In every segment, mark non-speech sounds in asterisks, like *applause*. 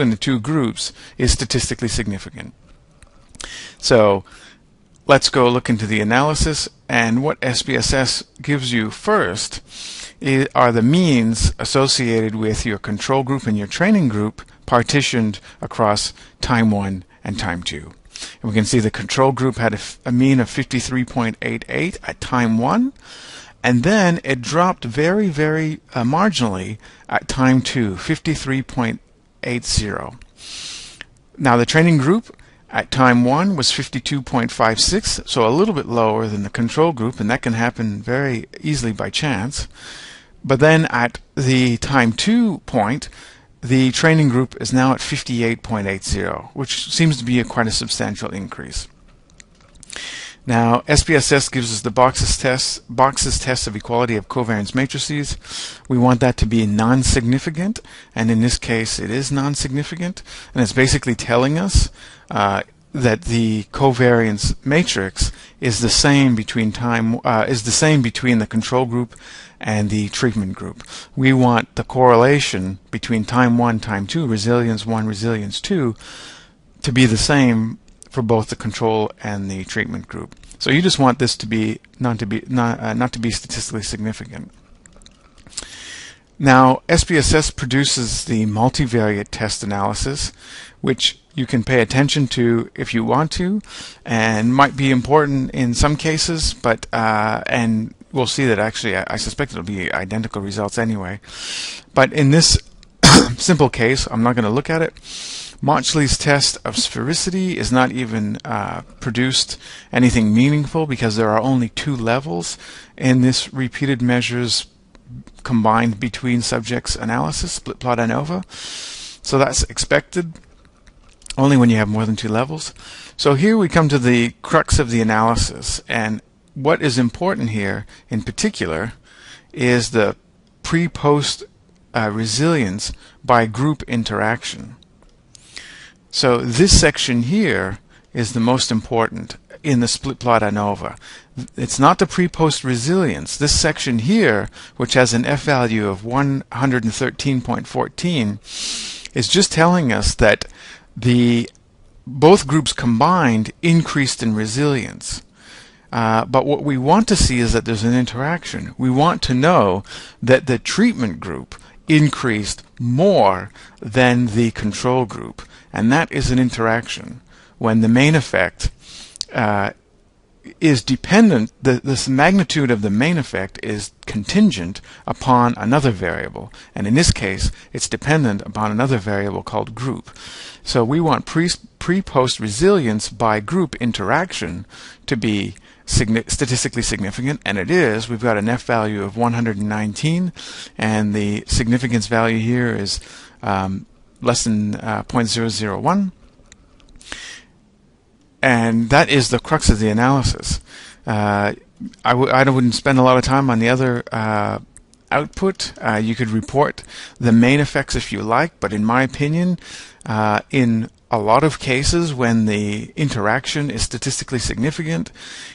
in the two groups is statistically significant. So let's go look into the analysis and what SPSS gives you first are the means associated with your control group and your training group partitioned across time 1 and time 2. And we can see the control group had a, mean of 53.88 at time 1 and then it dropped very very uh, marginally at time 2 53.80 now the training group at time 1 was 52.56 so a little bit lower than the control group and that can happen very easily by chance. But then at the time 2 point the training group is now at 58.80 which seems to be a quite a substantial increase now, SPSS gives us the Box's test, Box's test of equality of covariance matrices. We want that to be non-significant, and in this case, it is non-significant, and it's basically telling us uh, that the covariance matrix is the same between time uh, is the same between the control group and the treatment group. We want the correlation between time one, time two, resilience one, resilience two, to be the same for both the control and the treatment group. So you just want this to be not to be not, uh, not to be statistically significant. Now, SPSS produces the multivariate test analysis, which you can pay attention to if you want to, and might be important in some cases, but uh, and we'll see that actually I, I suspect it'll be identical results anyway. But in this simple case, I'm not going to look at it. Mauchly's test of sphericity is not even uh, produced anything meaningful because there are only two levels in this repeated measures combined between subjects analysis, split plot ANOVA. So that's expected only when you have more than two levels. So here we come to the crux of the analysis and what is important here in particular is the pre-post uh, resilience by group interaction. So this section here is the most important in the split plot ANOVA. It's not the pre-post resilience. This section here, which has an F value of 113.14, is just telling us that the both groups combined increased in resilience. Uh, but what we want to see is that there's an interaction. We want to know that the treatment group increased more than the control group. And that is an interaction when the main effect uh, is dependent, the, the magnitude of the main effect is contingent upon another variable. And in this case, it's dependent upon another variable called group. So we want pre, pre-post resilience by group interaction to be statistically significant, and it is. We've got an F value of 119, and the significance value here is um, less than uh, 0.001. And that is the crux of the analysis. Uh, I w- I wouldn't spend a lot of time on the other uh, output. Uh, you could report the main effects if you like, but in my opinion, uh, in a lot of cases when the interaction is statistically significant,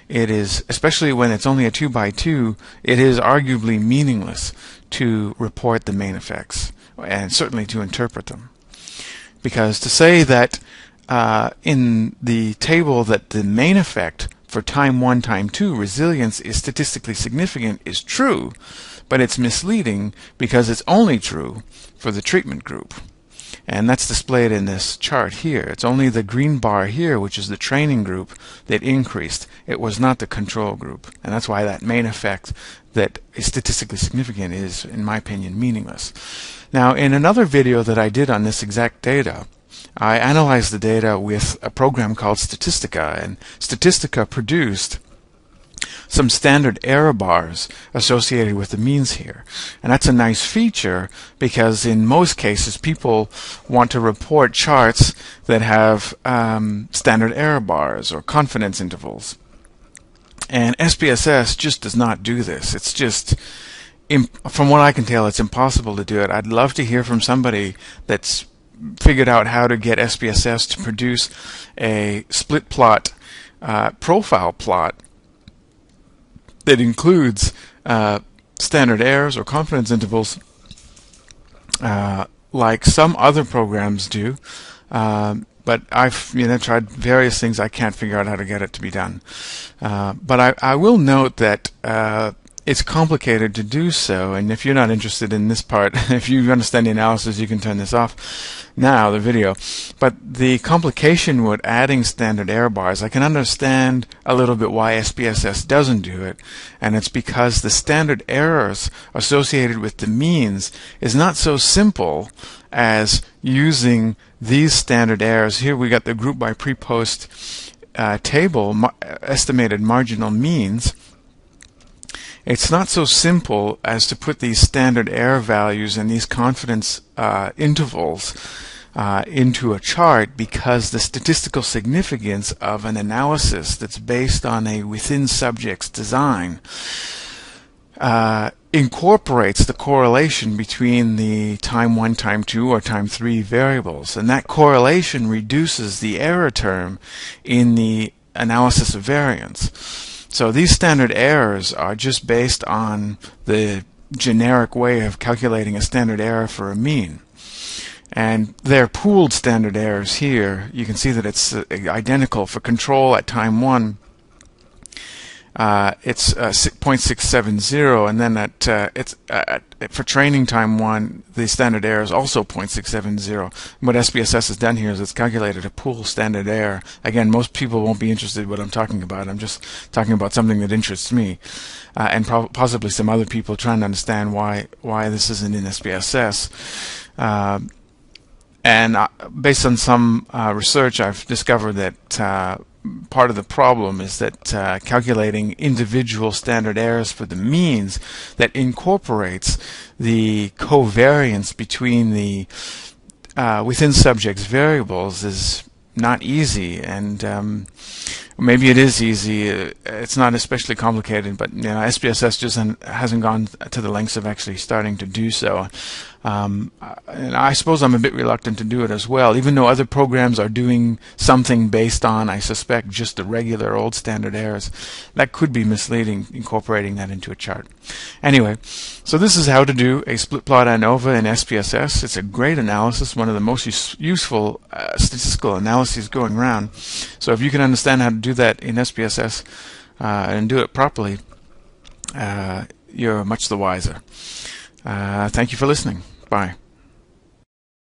it is, especially when it's only a 2 by 2, it is arguably meaningless to report the main effects and certainly to interpret them. Because to say that uh, in the table that the main effect for time 1, time 2 resilience is statistically significant is true, but it's misleading because it's only true for the treatment group. And that's displayed in this chart here. It's only the green bar here, which is the training group, that increased. It was not the control group. And that's why that main effect that is statistically significant is, in my opinion, meaningless. Now, in another video that I did on this exact data, I analyzed the data with a program called Statistica, and Statistica produced some standard error bars associated with the means here. And that's a nice feature because in most cases people want to report charts that have um, standard error bars or confidence intervals. And SPSS just does not do this. It's just, from what I can tell, it's impossible to do it. I'd love to hear from somebody that's figured out how to get SPSS to produce a split plot uh, profile plot that includes uh, standard errors or confidence intervals uh, like some other programs do. Um, but I've you know tried various things. I can't figure out how to get it to be done. Uh, but I, I will note that uh, it's complicated to do so. And if you're not interested in this part, *laughs* if you understand the analysis, you can turn this off now, the video. But the complication with adding standard error bars, I can understand a little bit why SPSS doesn't do it. And it's because the standard errors associated with the means is not so simple as using these standard errors. Here we got the group by pre-post uh, table, ma estimated marginal means it's not so simple as to put these standard error values and these confidence uh, intervals uh, into a chart because the statistical significance of an analysis that's based on a within subjects design uh, incorporates the correlation between the time 1, time 2, or time 3 variables. And that correlation reduces the error term in the analysis of variance. So these standard errors are just based on the generic way of calculating a standard error for a mean. And they're pooled standard errors here. You can see that it's uh, identical for control at time 1 uh, it's uh, 0.670, and then at uh, it's uh, for training time one, the standard error is also 0.670. What SPSS has done here is it's calculated a pool standard error. Again, most people won't be interested in what I'm talking about. I'm just talking about something that interests me, uh, and possibly some other people trying to understand why why this isn't in SPSS. Uh, and based on some research, I've discovered that part of the problem is that uh, calculating individual standard errors for the means that incorporates the covariance between the uh, within subjects variables is not easy. And um, maybe it is easy it's not especially complicated but you know SPSS just hasn't gone to the lengths of actually starting to do so um, and I suppose I'm a bit reluctant to do it as well, even though other programs are doing something based on, I suspect, just the regular old standard errors. That could be misleading, incorporating that into a chart. Anyway, so this is how to do a split plot ANOVA in SPSS. It's a great analysis, one of the most use useful uh, statistical analyses going around. So if you can understand how to do that in SPSS uh, and do it properly, uh, you're much the wiser. Uh, thank you for listening. Bye.